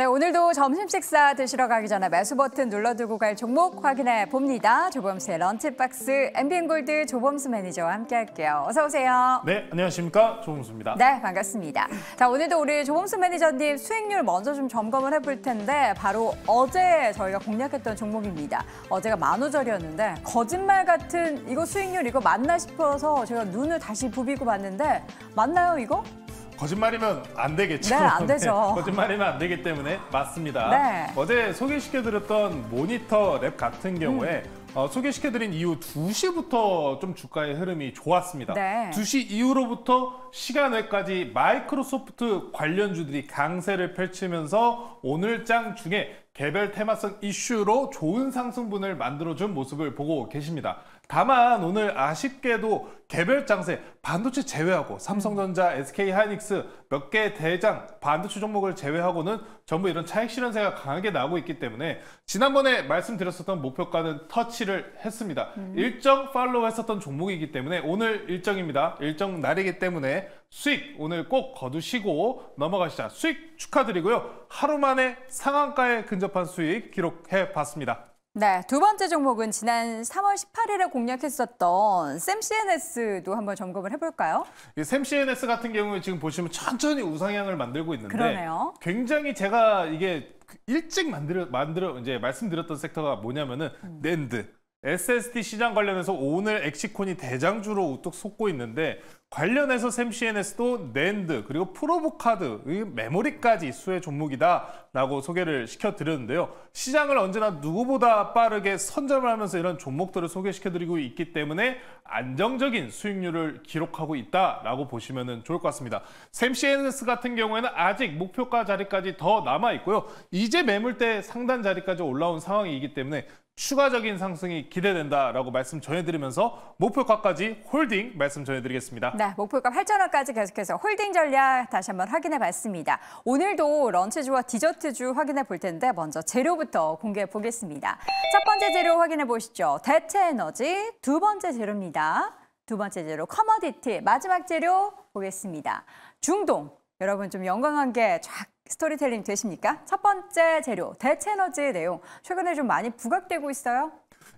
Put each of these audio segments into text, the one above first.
네, 오늘도 점심 식사 드시러 가기 전에 매수 버튼 눌러두고 갈 종목 확인해 봅니다. 조범수의 런치박스 MBN골드 조범수 매니저와 함께 할게요. 어서 오세요. 네, 안녕하십니까. 조홍수입니다. 네, 반갑습니다. 자, 오늘도 우리 조범수 매니저님 수익률 먼저 좀 점검을 해볼 텐데 바로 어제 저희가 공략했던 종목입니다. 어제가 만우절이었는데 거짓말 같은 이거 수익률 이거 맞나 싶어서 제가 눈을 다시 부비고 봤는데 맞나요 이거? 거짓말이면 안 되겠죠. 네, 안 되죠. 거짓말이면 안 되기 때문에 맞습니다. 네. 어제 소개시켜드렸던 모니터 랩 같은 경우에 음. 어, 소개시켜드린 이후 2시부터 좀 주가의 흐름이 좋았습니다. 네. 2시 이후로부터 시간 외까지 마이크로소프트 관련주들이 강세를 펼치면서 오늘장 중에 개별 테마성 이슈로 좋은 상승분을 만들어준 모습을 보고 계십니다. 다만 오늘 아쉽게도 개별 장세 반도체 제외하고 삼성전자, SK하이닉스 몇 개 대장 반도체 종목을 제외하고는 전부 이런 차익 실현세가 강하게 나오고 있기 때문에 지난번에 말씀드렸었던 목표가는 터치를 했습니다. 일정 팔로우 했었던 종목이기 때문에 오늘 일정입니다. 일정 날이기 때문에 수익 오늘 꼭 거두시고 넘어가시자. 수익 축하드리고요. 하루 만에 상한가에 근접한 수익 기록해 봤습니다. 네, 두 번째 종목은 지난 3월 18일에 공략했었던 샘CNS도 한번 점검을 해볼까요? 이 샘CNS 같은 경우에 지금 보시면 천천히 우상향을 만들고 있는데 그러네요. 굉장히 제가 이게 일찍 만들어 만들어 이제 말씀드렸던 섹터가 뭐냐면은 음. NAND SSD 시장 관련해서 오늘 엑시콘이 대장주로 우뚝 솟고 있는데 관련해서 샘CNS도 낸드 그리고 probe card 메모리까지 수혜 종목이다라고 소개를 시켜드렸는데요. 시장을 언제나 누구보다 빠르게 선점을 하면서 이런 종목들을 소개시켜드리고 있기 때문에 안정적인 수익률을 기록하고 있다라고 보시면 좋을 것 같습니다. 샘CNS 같은 경우에는 아직 목표가 자리까지 더 남아 있고요. 이제 매물대 상단 자리까지 올라온 상황이기 때문에 추가적인 상승이 기대된다라고 말씀 전해드리면서 목표가까지 홀딩 말씀 전해드리겠습니다. 네, 목표가 8천원까지 계속해서 홀딩 전략 다시 한번 확인해 봤습니다. 오늘도 런치주와 디저트주 확인해 볼 텐데 먼저 재료부터 공개해 보겠습니다. 첫 번째 재료 확인해 보시죠. 대체 에너지 두 번째 재료입니다. 두 번째 재료 commodity 마지막 재료 보겠습니다. 중동 여러분 좀 연관한 게 쫙 스토리텔링 되십니까? 첫 번째 재료 대체 에너지 내용 최근에 좀 많이 부각되고 있어요.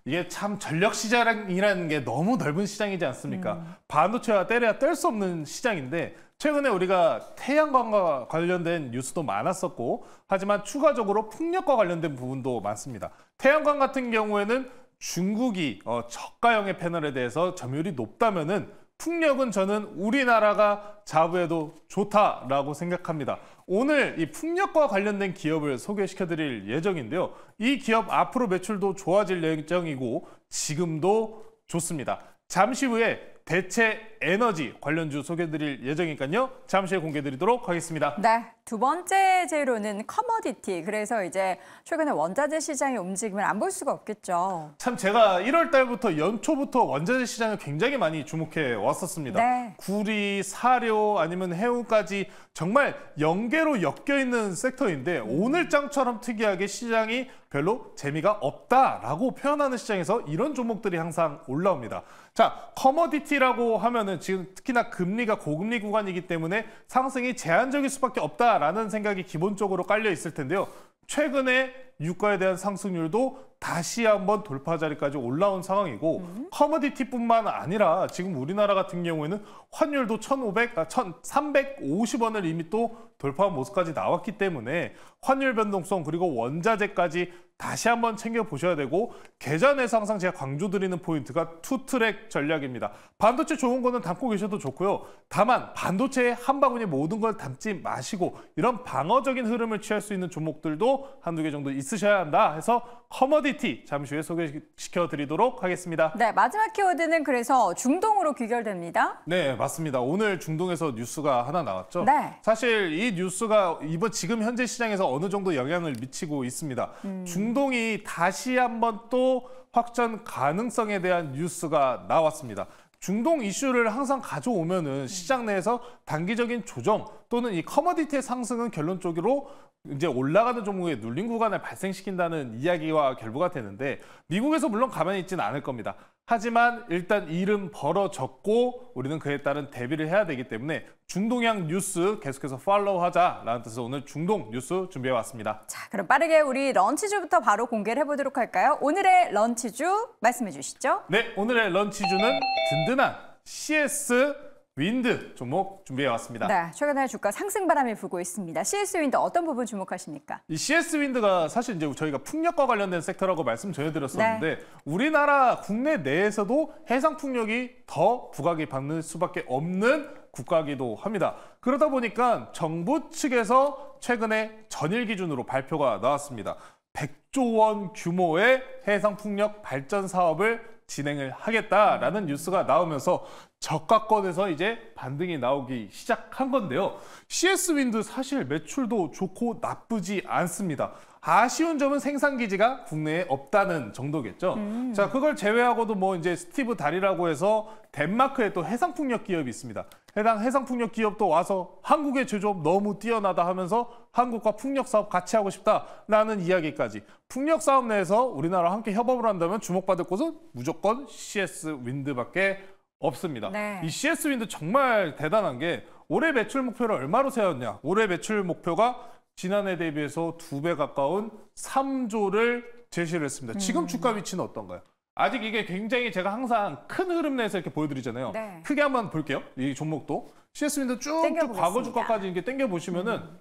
이게 참 전력 시장이라는 게 너무 넓은 시장이지 않습니까? 반도체와 떼려야 뗄 수 없는 시장인데 최근에 우리가 태양광과 관련된 뉴스도 많았었고 하지만 추가적으로 풍력과 관련된 부분도 많습니다. 태양광 같은 경우에는 중국이 어, 저가형의 패널에 대해서 점유율이 높다면은 풍력은 저는 우리나라가 자부해도 좋다라고 생각합니다. 오늘 이 풍력과 관련된 기업을 소개시켜 드릴 예정인데요. 이 기업 앞으로 매출도 좋아질 예정이고 지금도 좋습니다. 잠시 후에 대체 에너지 관련주 소개해 드릴 예정이니까요. 잠시 후에 공개 드리도록 하겠습니다. 네, 두 번째 재료는 커머디티. 그래서 이제 최근에 원자재 시장의 움직임을 안 볼 수가 없겠죠. 참 제가 1월 달부터 연초부터 원자재 시장을 굉장히 많이 주목해 왔었습니다. 네. 구리, 사료 아니면 해운까지 정말 연계로 엮여 있는 섹터인데 오늘 장처럼 특이하게 시장이 별로 재미가 없다라고 표현하는 시장에서 이런 종목들이 항상 올라옵니다. 자, 커머디티라고 하면은 지금 특히나 금리가 고금리 구간이기 때문에 상승이 제한적일 수밖에 없다라는 생각이 기본적으로 깔려 있을 텐데요. 최근에 유가에 대한 상승률도 다시 한번 돌파 자리까지 올라온 상황이고 commodity뿐만 아니라 지금 우리나라 같은 경우에는 환율도 1,500, 아, 1,350원을 이미 또 돌파한 모습까지 나왔기 때문에 환율 변동성 그리고 원자재까지 다시 한번 챙겨 보셔야 되고 계좌 내에서 항상 제가 강조드리는 포인트가 투트랙 전략입니다. 반도체 좋은 거는 담고 계셔도 좋고요. 다만 반도체의 한 바구니 모든 걸 담지 마시고 이런 방어적인 흐름을 취할 수 있는 종목들도 한두 개 정도 있으셔야 한다 해서 commodity 잠시 후에 소개시켜 드리도록 하겠습니다. 네, 마지막 키워드는 그래서 중동으로 귀결됩니다. 네, 맞습니다. 오늘 중동에서 뉴스가 하나 나왔죠. 네. 사실 이 뉴스가 이번 지금 현재 시장에서 어느 정도 영향을 미치고 있습니다. 중동이 다시 한번 또 확전 가능성에 대한 뉴스가 나왔습니다. 중동 이슈를 항상 가져오면은 시장 내에서 단기적인 조정 또는 이 커머디티의 상승은 결론적으로 이제 올라가는 종목에 눌린 구간을 발생시킨다는 이야기와 결부가 되는데 미국에서 물론 가만히 있지는 않을 겁니다. 하지만 일단 일은 벌어졌고 우리는 그에 따른 대비를 해야 되기 때문에 중동향 뉴스 계속해서 follow하자라는 뜻으로 오늘 중동 뉴스 준비해 왔습니다. 자, 그럼 빠르게 우리 런치주부터 바로 공개를 해보도록 할까요? 오늘의 런치주 말씀해 주시죠. 네, 오늘의 런치주는 든든한 CS 윈드 종목 준비해 왔습니다. 네, 최근에 주가 상승 바람이 불고 있습니다. CS 윈드 어떤 부분 주목하십니까? 이 CS 윈드가 사실 이제 저희가 풍력과 관련된 섹터라고 말씀 전해드렸었는데 네. 우리나라 국내 내에서도 해상 풍력이 더 부각이 받는 수밖에 없는 국가이기도 합니다. 그러다 보니까 정부 측에서 최근에 전일 기준으로 발표가 나왔습니다. 100조 원 규모의 해상 풍력 발전 사업을 진행을 하겠다라는 뉴스가 나오면서 저가권에서 이제 반등이 나오기 시작한 건데요. CS 윈드 사실 매출도 좋고 나쁘지 않습니다. 아쉬운 점은 생산 기지가 국내에 없다는 정도겠죠. 자, 그걸 제외하고도 뭐 이제 스티브 달이라고 해서 덴마크에 또 해상풍력 기업이 있습니다. 해당 해상풍력 기업도 와서 한국의 제조업 너무 뛰어나다 하면서 한국과 풍력 사업 같이 하고 싶다라는 이야기까지 풍력 사업 내에서 우리나라와 함께 협업을 한다면 주목받을 곳은 무조건 CS 윈드밖에 없습니다. 네. 이 CS 윈드 정말 대단한 게 올해 매출 목표를 얼마로 세웠냐? 올해 매출 목표가 지난해 대비해서 두 배 가까운 3조를 제시를 했습니다. 음. 지금 주가 위치는 어떤가요? 아직 이게 굉장히 제가 항상 큰 흐름 내에서 이렇게 보여드리잖아요. 네. 크게 한번 볼게요. 이 종목도 CS 윈드 쭉쭉. 과거 주가까지 이렇게 당겨 보시면은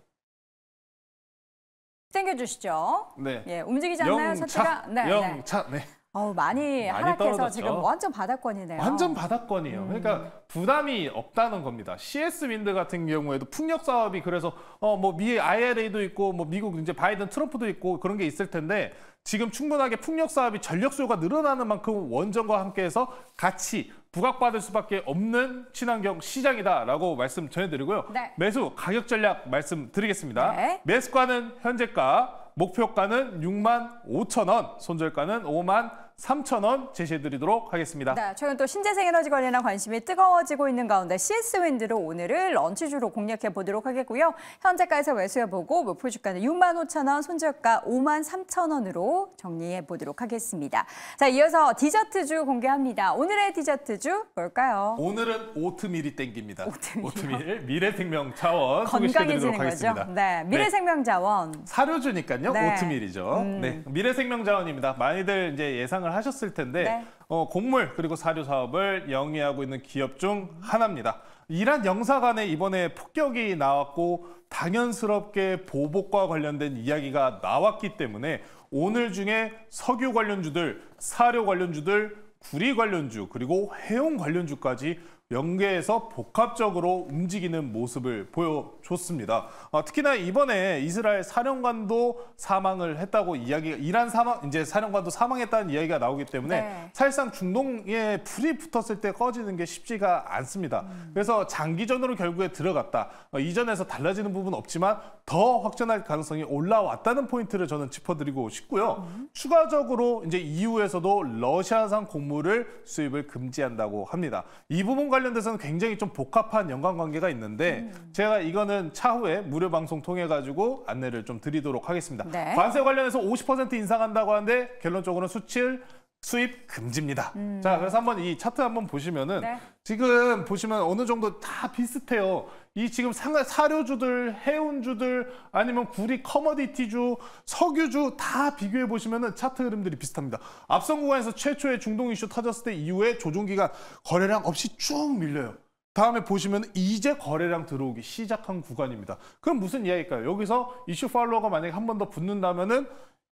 당겨 주시죠. 네. 예, 움직이지 않나요, 영차, 차트가? 네, 네. 영차, 네. 어우, 많이, 하락해서 떨어졌죠. 지금 완전 바닥권이네요. 완전 바닥권이에요. 그러니까 부담이 없다는 겁니다. CS 윈드 같은 경우에도 풍력 사업이 그래서 어 뭐 미 IRA도 있고 뭐 미국 이제 바이든 트럼프도 있고 그런 게 있을 텐데 지금 충분하게 풍력 사업이 전력 수요가 늘어나는 만큼 원전과 함께해서 같이 부각받을 수밖에 없는 친환경 시장이다라고 말씀 전해드리고요. 네. 매수 가격 전략 말씀드리겠습니다. 네. 매수가는 현재가 목표가는 6만 5천 원, 손절가는 5만 3천 원 제시해드리도록 하겠습니다. 네, 최근 또 신재생 에너지 관련한 관심이 뜨거워지고 있는 가운데 CS 윈드로 오늘을 런치주로 공략해 보도록 하겠고요. 현재가에서 매수해 보고 목표 주가는 6만 5천 원, 손절가 5만 3천 원으로 정리해 보도록 하겠습니다. 자, 이어서 디저트주 공개합니다. 오늘의 디저트주 뭘까요? 오늘은 오트밀이 땡깁니다. 오트밀이요? 오트밀 미래생명 차원 건강해지는 거죠. 하겠습니다. 네, 미래생명 자원. 사료주니까요. 네. 오트밀이죠. 네, 미래생명 자원입니다. 많이들 이제 예상 을 하셨을 텐데 네. 어, 곡물 그리고 사료 사업을 영위하고 있는 기업 중 하나입니다. 이란 영사관에 이번에 폭격이 나왔고 당연스럽게 보복과 관련된 이야기가 나왔기 때문에 오늘 중에 석유 관련주들, 사료 관련주들, 구리 관련주 그리고 해용 관련주까지 연계해서 복합적으로 움직이는 모습을 보여줬습니다. 어, 특히나 이번에 이스라엘 사령관도 사망을 했다고 이야기가 이란 사망 이제 사령관도 사망했다는 이야기가 나오기 때문에 네. 사실상 중동에 불이 붙었을 때 꺼지는 게 쉽지가 않습니다. 그래서 장기전으로 결국에 들어갔다. 어, 이전에서 달라지는 부분은 없지만 더 확전할 가능성이 올라왔다는 포인트를 저는 짚어드리고 싶고요. 추가적으로 이제 EU에서도 러시아산 곡물을 수입을 금지한다고 합니다. 이 부분 관 련돼서는 굉장히 좀 복합한 연관관계가 있는데 제가 이거는 차후에 무료 방송 통해 가지고 안내를 좀 드리도록 하겠습니다. 네. 관세 관련해서 50% 인상한다고 하는데 결론적으로는 수출 수입 금지입니다. 자, 그래서 한번 이 차트 한번 보시면은 네. 지금 보시면 어느 정도 다 비슷해요. 이 지금 상- 사료주들, 해운주들, 아니면 구리 커머디티주, 석유주 다 비교해 보시면은 차트 흐름들이 비슷합니다. 앞선 구간에서 최초의 중동 이슈 터졌을 때 이후에 조정 기간 거래량 없이 쭉 밀려요. 다음에 보시면 이제 거래량 들어오기 시작한 구간입니다. 그럼 무슨 이야기일까요? 여기서 이슈 팔로워가 만약에 한 번 더 붙는다면은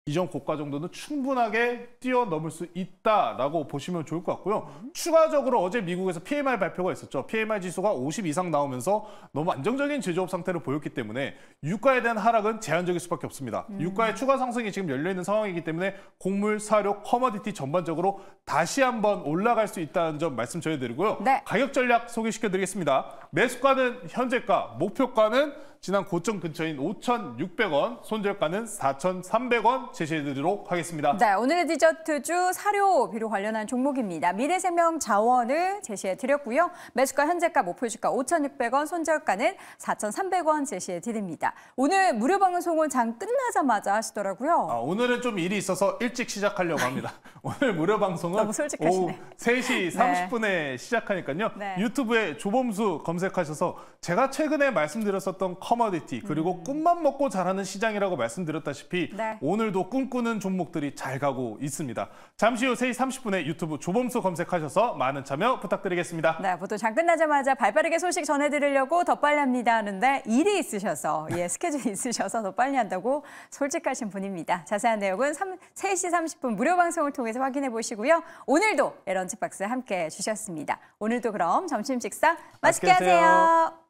이전 고가 정도는 충분하게 뛰어넘을 수 있다라고 보시면 좋을 것 같고요. 추가적으로 어제 미국에서 PMI 발표가 있었죠. PMI 지수가 50 이상 나오면서 너무 안정적인 제조업 상태를 보였기 때문에 유가에 대한 하락은 제한적일 수밖에 없습니다. 유가의 추가 상승이 지금 열려 있는 상황이기 때문에 곡물, 사료, 커머디티 전반적으로 다시 한번 올라갈 수 있다는 점 말씀 전해드리고요. 네. 가격 전략 소개시켜드리겠습니다. 매수가는 현재가, 목표가는 지난 고점 근처인 5,600원, 손절가는 4,300원 제시해드리도록 하겠습니다. 네, 오늘의 디저트주 사료 비료 관련한 종목입니다. 미래생명 자원을 제시해 드렸고요. 매수가 현재가 목표주가 5,600원, 손절가는 4,300원 제시해 드립니다. 오늘 무료 방송은 장 끝나자마자 하시더라고요. 아, 오늘은 좀 일이 있어서 일찍 시작하려고 합니다. 오늘 무료 방송은. 오후 3시 30분에 시작하니까요. 네. 유튜브에 조범수 검색하셔서 제가 최근에 말씀드렸었던 커머디티 그리고 꿈만 먹고 자라는 시장이라고 말씀드렸다시피 음. 네. 오늘도 꿈꾸는 종목들이 잘 가고 있습니다. 잠시 후 3시 30분에 유튜브 조범수 검색하셔서 많은 참여 부탁드리겠습니다. 네, 보통 장 끝나자마자 발빠르게 소식 전해드리려고 더 빨리 합니다 하는데 일이 있으셔서, 예, 스케줄이 있으셔서 더 빨리 한다고 솔직하신 분입니다. 자세한 내용은 3, 3시 30분 무료 방송을 통해서 확인해 보시고요. 오늘도 런치박스 함께 해주셨습니다. 오늘도 그럼 점심 식사 맛있게 맛있게 하세요. 하세요.